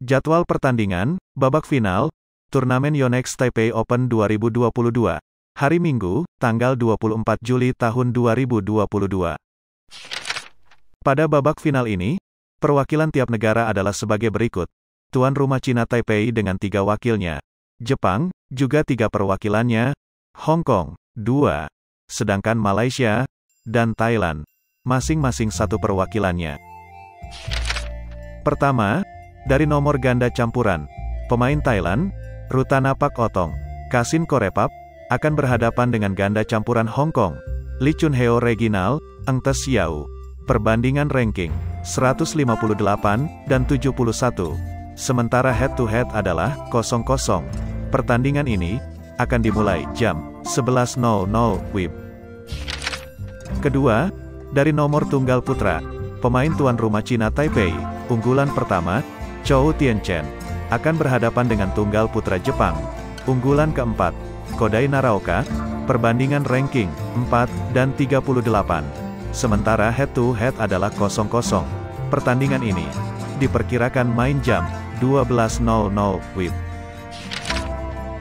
Jadwal pertandingan, babak final, turnamen Yonex Taipei Open 2022. Hari Minggu, tanggal 24 Juli tahun 2022. Pada babak final ini, perwakilan tiap negara adalah sebagai berikut. Tuan rumah Cina Taipei dengan tiga wakilnya. Jepang, juga tiga perwakilannya. Hong Kong, dua. Sedangkan Malaysia, dan Thailand, masing-masing satu perwakilannya. Pertama, dari nomor ganda campuran, pemain Thailand, Rutanapak Otong, Kasin Korepap, akan berhadapan dengan ganda campuran Hong Kong, Lee Chun Heo Reginal, Eng Tes Yau. Perbandingan ranking, 158 dan 71. Sementara head to head adalah 0-0. Pertandingan ini akan dimulai jam 11.00 WIB. Kedua, dari nomor tunggal putra, pemain tuan rumah Cina Taipei, unggulan pertama, Chou Tianchen, akan berhadapan dengan tunggal putra Jepang. Unggulan keempat, Kodai Naraoka, perbandingan ranking 4 dan 38. Sementara head to head adalah 0-0. Pertandingan ini diperkirakan main jam 12.00 WIB.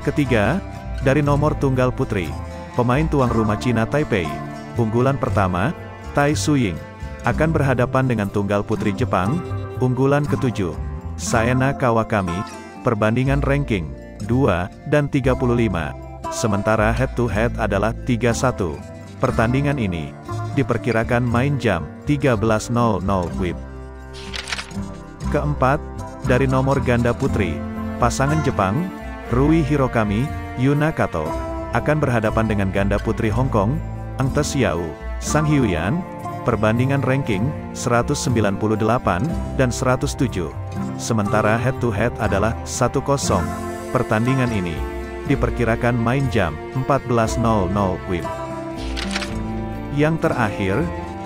Ketiga, dari nomor tunggal putri, pemain tuan rumah Cina Taipei, unggulan pertama, Tai Suying, akan berhadapan dengan tunggal putri Jepang, unggulan ketujuh, Saena Kawakami, perbandingan ranking 2 dan 35. Sementara head to head adalah 31. Pertandingan ini diperkirakan main jam 13.00 WIB. Keempat, dari nomor ganda putri, pasangan Jepang, Rui Hirokami, Yuna Kato, akan berhadapan dengan ganda putri Hong Kong, Ang Tes Yau, Sang Hyuyan, perbandingan ranking 198 dan 107. Sementara head to head adalah 1-0. Pertandingan ini diperkirakan main jam 14.00 WIB. Yang terakhir,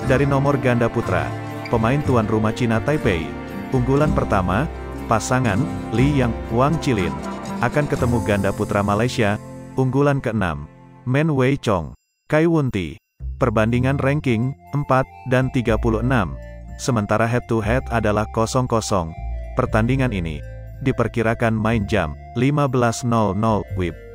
dari nomor ganda putra, pemain tuan rumah Cina Taipei, unggulan pertama, pasangan Li Yang Wang Chilin, akan ketemu ganda putra Malaysia, unggulan ke-6, Men Wei Chong, Kai Wunti. Perbandingan ranking 4 dan 36. Sementara head to head adalah 0-0. Pertandingan ini diperkirakan main jam 15.00 WIB.